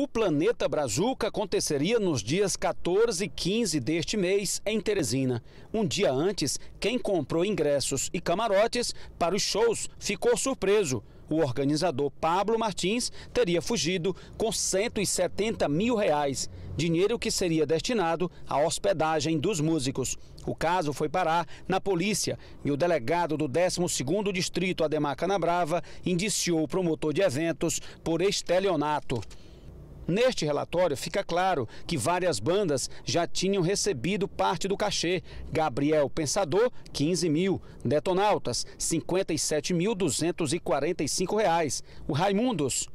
O Planeta Brazuca aconteceria nos dias 14 e 15 deste mês em Teresina. Um dia antes, quem comprou ingressos e camarotes para os shows ficou surpreso. O organizador Pablo Martins teria fugido com 170 mil reais, dinheiro que seria destinado à hospedagem dos músicos. O caso foi parar na polícia e o delegado do 12º Distrito Ademar Canabrava indiciou o promotor de eventos por estelionato. Neste relatório fica claro que várias bandas já tinham recebido parte do cachê. Gabriel Pensador, 15 mil. Detonautas, 57.245 reais. O Raimundos,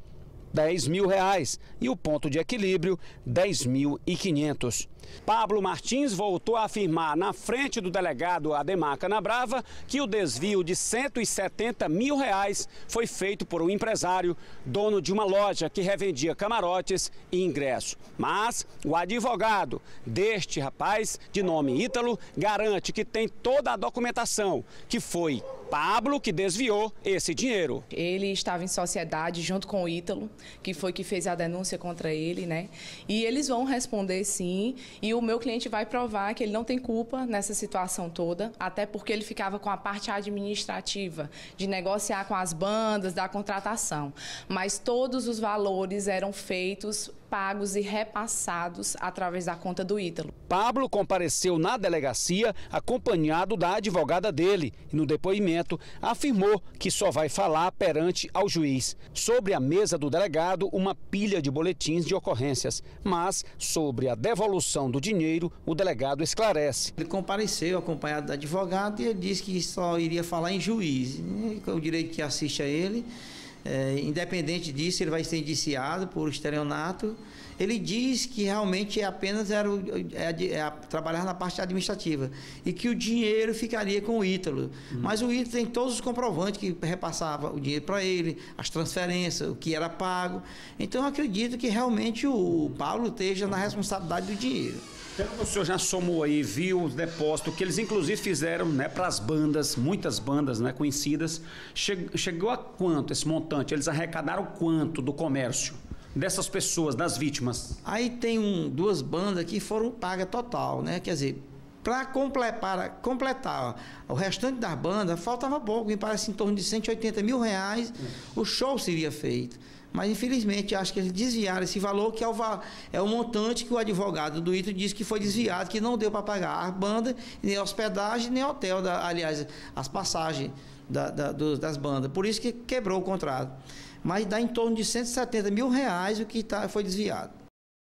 10 mil reais e o ponto de equilíbrio 10.500. Pablo Martins voltou a afirmar na frente do delegado Ademar Canabrava que o desvio de 170 mil reais foi feito por um empresário, dono de uma loja que revendia camarotes e ingresso. Mas o advogado deste rapaz, de nome Ítalo, garante que tem toda a documentação, que foi Pablo que desviou esse dinheiro. Ele estava em sociedade junto com o Ítalo, que foi que fez a denúncia contra ele, né? E eles vão responder sim, e o meu cliente vai provar que ele não tem culpa nessa situação toda, até porque ele ficava com a parte administrativa de negociar com as bandas, da contratação. Mas todos os valores eram feitos, pagos e repassados através da conta do Ítalo. Pablo compareceu na delegacia acompanhado da advogada dele e no depoimento afirmou que só vai falar perante ao juiz. Sobre a mesa do delegado, uma pilha de boletins de ocorrências, mas sobre a devolução do dinheiro, o delegado esclarece. Ele compareceu acompanhado da advogada e ele disse que só iria falar em juiz. O direito que assiste a ele. É, independente disso, ele vai ser indiciado por estelionato ele diz que realmente apenas era o, é, é, trabalhar na parte administrativa e que o dinheiro ficaria com o Ítalo. Uhum. Mas o Ítalo tem todos os comprovantes que repassava o dinheiro para ele, as transferências, o que era pago. Então eu acredito que realmente o Paulo esteja na responsabilidade do dinheiro. O senhor já somou aí, viu os depósitos que eles inclusive fizeram né, para as bandas, muitas bandas né, conhecidas. chegou a quanto esse montante? Eles arrecadaram quanto do comércio? dessas pessoas, das vítimas? Aí tem um, duas bandas que foram pagas total, né? Quer dizer, para completar, completar o restante da banda, faltava pouco, me parece em torno de 180 mil reais, o show seria feito. Mas infelizmente acho que eles desviaram esse valor, que é o, é o montante que o advogado do Ito disse que foi desviado, que não deu para pagar a banda, nem hospedagem, nem hotel, da, aliás, as passagens da, da, do, das bandas. Por isso que quebrou o contrato mas dá em torno de 170 mil reais o que tá, foi desviado.